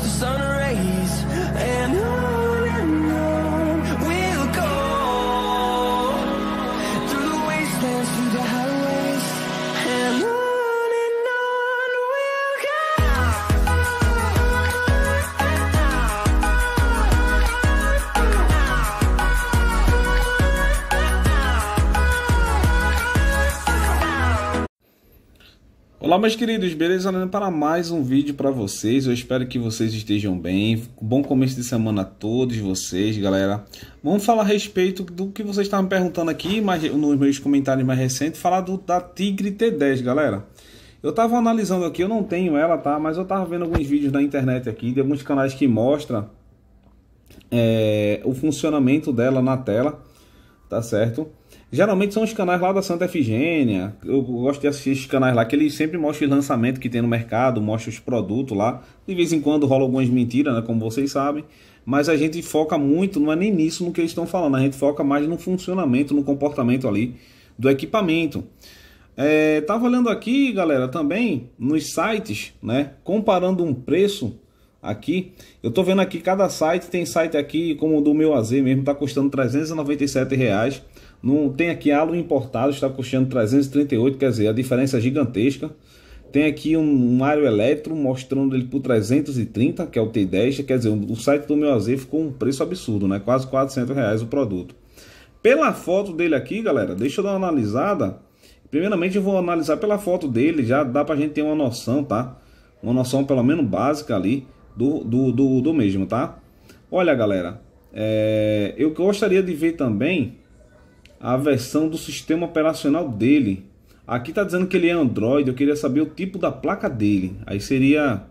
the sun rays. Olá, meus queridos, beleza? Para mais um vídeo para vocês. Eu espero que vocês estejam bem. Bom começo de semana a todos vocês, galera. Vamos falar a respeito do que vocês estavam perguntando aqui mas nos meus comentários mais recentes, falar do, da Tigre T10, galera. Eu estava analisando aqui, eu não tenho ela, tá? Mas eu estava vendo alguns vídeos na internet aqui, de alguns canais que mostram é, o funcionamento dela na tela, tá certo? Geralmente são os canais lá da Santa Efigênia. Eu gosto de assistir esses canais lá, que eles sempre mostram os lançamentos que tem no mercado, mostram os produtos lá. De vez em quando rola algumas mentiras, né? Como vocês sabem. Mas a gente foca muito, não é nem nisso no que eles estão falando, a gente foca mais no funcionamento, no comportamento ali do equipamento. É, tava olhando aqui, galera, também nos sites, né? Comparando um preço aqui. Eu tô vendo aqui cada site, tem site aqui como o do meu AZ mesmo, tá custando 397 reais. Não, tem aqui halo importado, está custando 338, quer dizer, a diferença é gigantesca. Tem aqui um, um Aero Eletro mostrando ele por 330, que é o T10, quer dizer, o site do meu AZ ficou um preço absurdo, né? Quase 400 reais o produto. Pela foto dele aqui, galera, deixa eu dar uma analisada. Primeiramente eu vou analisar pela foto dele, já dá pra gente ter uma noção, tá? Uma noção pelo menos básica ali do, do, do, do mesmo, tá? Olha, galera, é, eu gostaria de ver também a versão do sistema operacional dele. Aqui está dizendo que ele é Android, eu queria saber o tipo da placa dele. Aí seria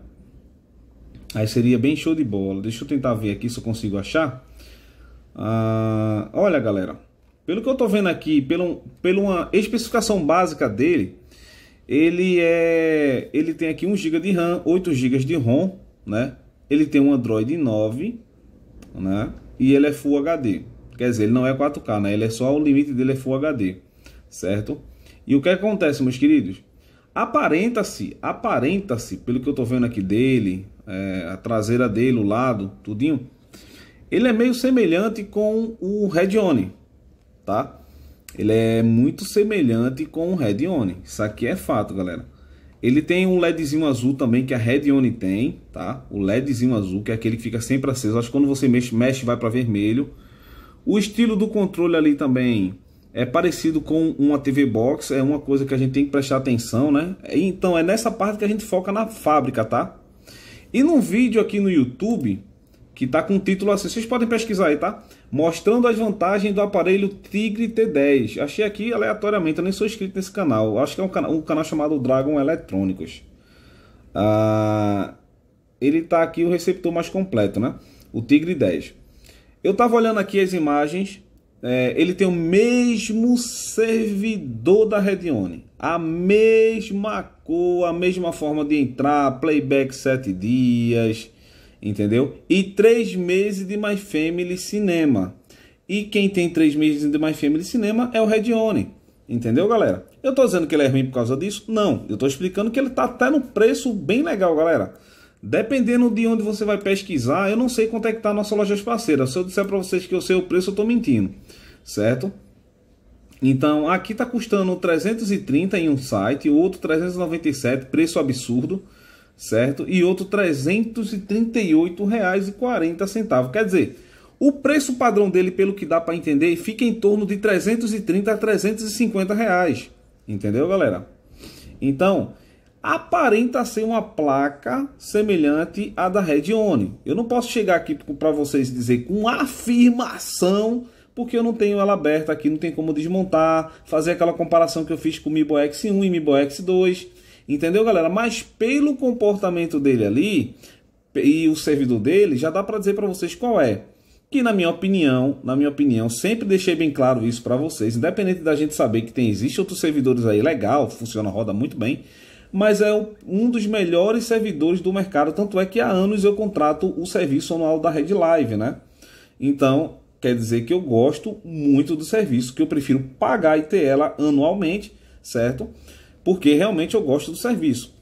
aí seria bem show de bola. Deixa eu tentar ver aqui se eu consigo achar. Ah, olha, galera, pelo que eu estou vendo aqui, pelo, pela uma especificação básica dele, ele é ele tem aqui 1 GB de RAM, 8 GB de ROM, né? Ele tem um Android 9, né? E ele é Full HD. Quer dizer, ele não é 4K, né? Ele é só o limite dele é Full HD, certo? E o que acontece, meus queridos? Aparenta-se, aparenta-se, pelo que eu tô vendo aqui dele, é, a traseira dele, o lado, tudinho, ele é meio semelhante com o Radeon, tá? Ele é muito semelhante com o Radeon. Isso aqui é fato, galera. Ele tem um LEDzinho azul também que a Radeon tem, tá? O LEDzinho azul, que é aquele que fica sempre aceso. Acho que quando você mexe, mexe vai para vermelho. O estilo do controle ali também é parecido com uma TV Box, é uma coisa que a gente tem que prestar atenção, né? Então é nessa parte que a gente foca na fábrica, tá? E num vídeo aqui no YouTube, que tá com o título assim, vocês podem pesquisar aí, tá? Mostrando as vantagens do aparelho Tigre T10. Achei aqui aleatoriamente, eu nem sou inscrito nesse canal. Acho que é um canal, um canal chamado Dragon Eletrônicos. Ah, ele tá aqui o receptor mais completo, né? O Tigre 10. Eu estava olhando aqui as imagens. É, ele tem o mesmo servidor da Redione, a mesma cor, a mesma forma de entrar, playback 7 dias, entendeu? E 3 meses de My Family Cinema. E quem tem 3 meses de My Family Cinema é o Redione, entendeu, galera? Eu tô dizendo que ele é ruim por causa disso? Não, eu tô explicando que ele tá até no preço bem legal, galera. Dependendo de onde você vai pesquisar, eu não sei quanto é que está a nossa loja parceira. Se eu disser para vocês que eu sei o preço, eu estou mentindo, certo? Então, aqui está custando 330 em um site, outro 397, preço absurdo, certo? E outro 338 reais e 40 centavos. Quer dizer, o preço padrão dele, pelo que dá para entender, fica em torno de 330 a 350 reais, entendeu, galera? Então, aparenta ser uma placa semelhante à da Radeon. Eu não posso chegar aqui para vocês dizer com afirmação, porque eu não tenho ela aberta aqui, não tem como desmontar, fazer aquela comparação que eu fiz com o Mibo X1 e Mibo X2. Entendeu, galera? Mas pelo comportamento dele ali e o servidor dele, já dá para dizer para vocês qual é. Que na minha opinião, na minha opinião, sempre deixei bem claro isso para vocês, independente da gente saber que tem existe outros servidores aí legal, funciona, roda muito bem, mas é um dos melhores servidores do mercado. Tanto é que há anos eu contrato o serviço anual da Red Live, né? Então, quer dizer que eu gosto muito do serviço, que eu prefiro pagar e ter ela anualmente, certo? Porque realmente eu gosto do serviço.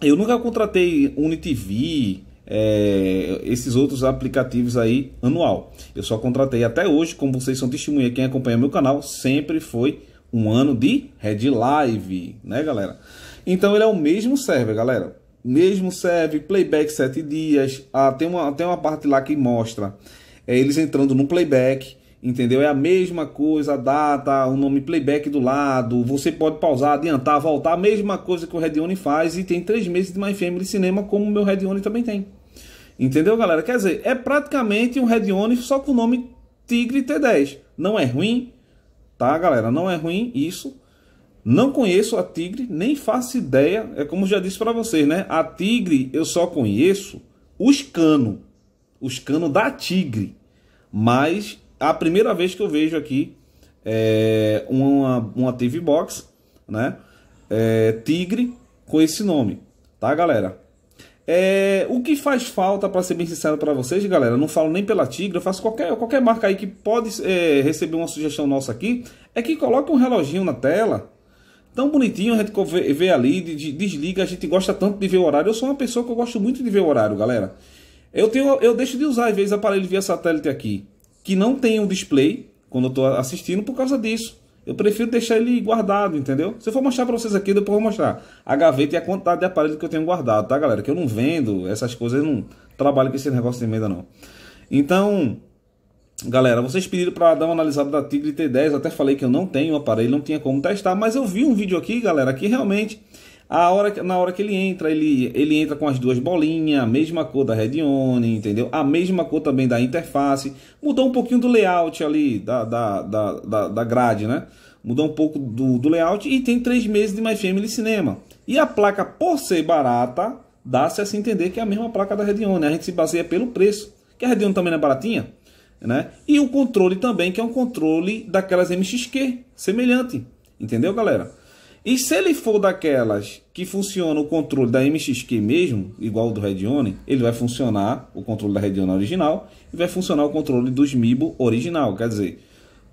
Eu nunca contratei UniTV, é, esses outros aplicativos aí anual. Eu só contratei até hoje, como vocês são testemunha, quem acompanha meu canal, sempre foi um ano de Red Live, né, galera? Então ele é o mesmo server, galera. Mesmo server, playback 7 dias. Ah, tem, uma, tem uma parte lá que mostra é, eles entrando no playback. Entendeu? É a mesma coisa, a data, o nome playback do lado. Você pode pausar, adiantar, voltar. A mesma coisa que o Redione faz e tem três meses de My Family Cinema, como o meu Redione também tem. Entendeu, galera? Quer dizer, é praticamente um Redione só com o nome Tigre T10. Não é ruim, tá, galera? Não é ruim isso. Não conheço a Tigre, nem faço ideia. É como já disse para vocês, né? A Tigre eu só conheço os cano, os cano da Tigre. Mas a primeira vez que eu vejo aqui é, uma, uma TV Box, né? É, Tigre com esse nome, tá, galera? É, o que faz falta, para ser bem sincero para vocês, galera, não falo nem pela Tigre, eu faço qualquer, qualquer marca aí que pode é, receber uma sugestão nossa aqui, é que coloque um reloginho na tela, tão bonitinho, a gente vê, ali, desliga, a gente gosta tanto de ver o horário. Eu sou uma pessoa que eu gosto muito de ver o horário, galera. Eu, tenho, eu deixo de usar, às vezes, aparelho via satélite aqui que não tem um display quando eu estou assistindo por causa disso. Eu prefiro deixar ele guardado, entendeu? Se eu for mostrar para vocês aqui, depois eu vou mostrar a gaveta e a quantidade de aparelhos que eu tenho guardado, tá, galera? Que eu não vendo essas coisas, eu não trabalho com esse negócio de venda, não. Então, galera, vocês pediram para dar uma analisada da Tigre T10. Eu até falei que eu não tenho o aparelho, não tinha como testar, mas eu vi um vídeo aqui, galera, que realmente a hora, na hora que ele entra, ele, ele entra com as duas bolinhas, a mesma cor da Radeon, entendeu? A mesma cor também da interface. Mudou um pouquinho do layout ali, da, da, da, da, da grade, né? Mudou um pouco do, do layout e tem três meses de My Family Cinema. E a placa, por ser barata, dá-se a se entender que é a mesma placa da Radeon. Né? A gente se baseia pelo preço, que a Radeon também não é baratinha. Né? E o controle também, que é um controle daquelas MXQ, semelhante. Entendeu, galera? E se ele for daquelas que funciona o controle da MXQ mesmo, igual do Radeon, ele vai funcionar o controle da Radeon original e vai funcionar o controle do Smibo original. Quer dizer,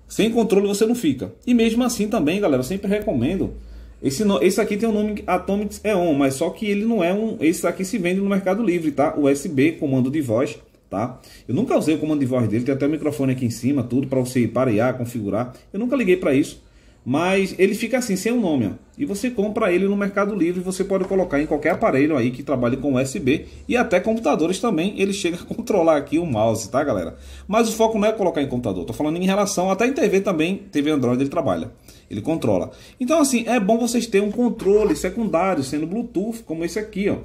sem controle você não fica. E mesmo assim também, galera, eu sempre recomendo. Esse, esse aqui tem o nome Atomics EON, mas só que ele não é um. Esse aqui se vende no Mercado Livre, tá? USB, comando de voz, tá? Eu nunca usei o comando de voz dele, tem até o microfone aqui em cima, tudo para você parear, configurar. Eu nunca liguei para isso. Mas ele fica assim, sem o um nome. Ó. E você compra ele no Mercado Livre. Você pode colocar em qualquer aparelho aí que trabalhe com USB. E até computadores também. Ele chega a controlar aqui o mouse, tá, galera? Mas o foco não é colocar em computador. Tô falando em relação. Até em TV também. TV Android ele trabalha. Ele controla. Então, assim, é bom vocês terem um controle secundário, sendo Bluetooth, como esse aqui, ó.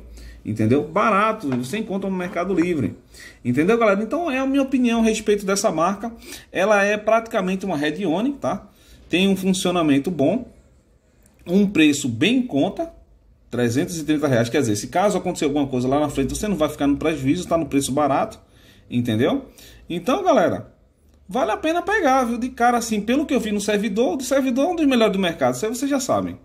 Entendeu? Barato, você encontra no Mercado Livre. Entendeu, galera? Então é a minha opinião a respeito dessa marca. Ela é praticamente uma Red One, tá? tem um funcionamento bom, um preço bem em conta, 330 reais. Quer dizer, se caso acontecer alguma coisa lá na frente, você não vai ficar no prejuízo, está no preço barato, entendeu? Então, galera, vale a pena pegar, viu? De cara assim, pelo que eu vi no servidor, o servidor é um dos melhores do mercado, isso aí vocês já sabem.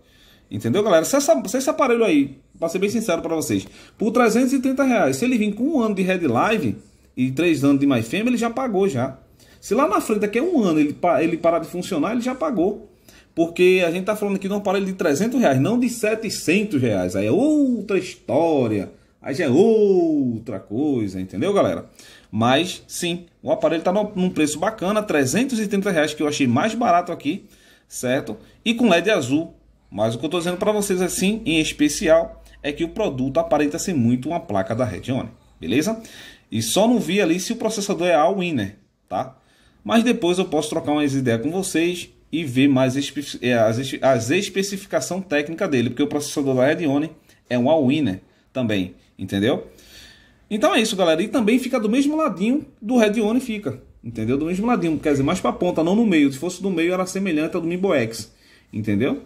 Entendeu, galera? Se, essa, se esse aparelho aí, para ser bem sincero para vocês, por 330 reais, se ele vir com um ano de Red Live e três anos de MyFM, ele já pagou já. Se lá na frente, daqui a um ano, ele, ele parar de funcionar, ele já pagou. Porque a gente está falando aqui de um aparelho de 300 reais, não de 700 reais. Aí é outra história. Aí já é outra coisa, entendeu, galera? Mas, sim, o aparelho está num preço bacana, 330 reais, que eu achei mais barato aqui, certo? E com LED azul. Mas o que eu estou dizendo para vocês, assim, em especial, é que o produto aparenta ser muito uma placa da Radeon, beleza? E só não vi ali se o processador é All-Winner, tá? Mas depois eu posso trocar umas ideias com vocês e ver mais é, as, especificação técnica dele, porque o processador da Radeon é um All-Winner também, entendeu? Então é isso, galera. E também fica do mesmo ladinho do Radeon fica, entendeu? Do mesmo ladinho, quer dizer, mais para ponta, não no meio. Se fosse no meio era semelhante ao do Mimbo X, entendeu?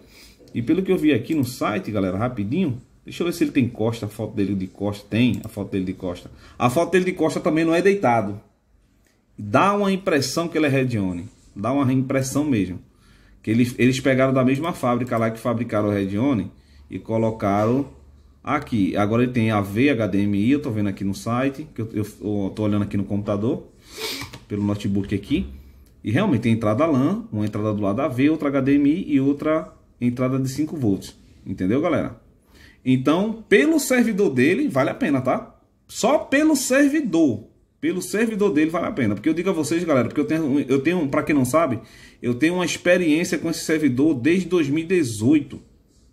E pelo que eu vi aqui no site, galera, rapidinho, deixa eu ver se ele tem costa, a foto dele de costa. Tem a foto dele de costa. A foto dele de costa também não é deitado, dá uma impressão que ele é Redione. Dá uma impressão mesmo. Que eles, eles pegaram da mesma fábrica lá que fabricaram o Redione e colocaram aqui. Agora ele tem AV, HDMI, eu tô vendo aqui no site, que eu, eu, eu tô olhando aqui no computador, pelo notebook aqui. E realmente tem entrada LAN, uma entrada do lado AV, outra HDMI e outra entrada de 5 volts. Entendeu, galera? Então, pelo servidor dele, vale a pena, tá? Só pelo servidor pelo servidor dele vale a pena. Porque eu digo a vocês, galera, porque eu tenho, eu tenho para quem não sabe, eu tenho uma experiência com esse servidor desde 2018.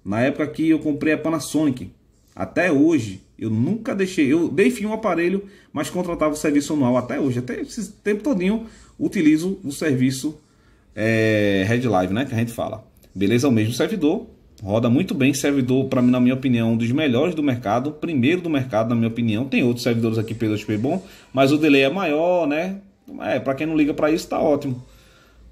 Na época que eu comprei a Panasonic. Até hoje, eu nunca deixei. Eu dei fim um aparelho, mas contratava o serviço anual até hoje. Até esse tempo todinho utilizo o serviço é, Red Live, né? Que a gente fala. Beleza? É o mesmo servidor. Roda muito bem. Servidor, para mim, na minha opinião, um dos melhores do mercado. Primeiro do mercado, na minha opinião. Tem outros servidores aqui P2P bom, mas o delay é maior, né? É, para quem não liga para isso, tá ótimo.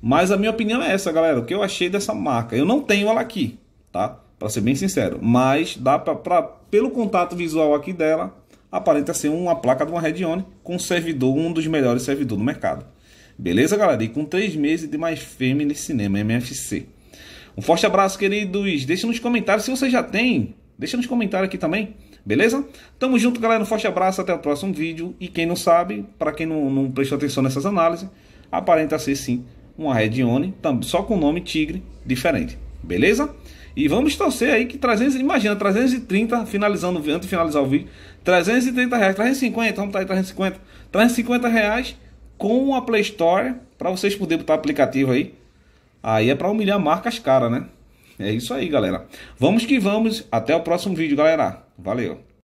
Mas a minha opinião é essa, galera. O que eu achei dessa marca. Eu não tenho ela aqui, tá? Para ser bem sincero. Mas dá para pelo contato visual aqui dela, aparenta ser uma placa de uma Radeon com servidor, um dos melhores servidores do mercado. Beleza, galera? E com três meses de mais Family Cinema, MFC. Um forte abraço, queridos. Deixa nos comentários se você já tem. Deixa nos comentários aqui também. Beleza? Tamo junto, galera. Um forte abraço. Até o próximo vídeo. E quem não sabe, para quem não, não prestou atenção nessas análises, aparenta ser sim uma Red One, só com o nome Tigre diferente. Beleza? E vamos torcer aí que 300, imagina, 330, finalizando, antes de finalizar o vídeo, 330 reais, 350, vamos estar aí 350, 350 reais com a Play Store para vocês poderem botar aplicativo aí. Aí é para humilhar marcas caras, né? É isso aí, galera. Vamos que vamos. Até o próximo vídeo, galera. Valeu.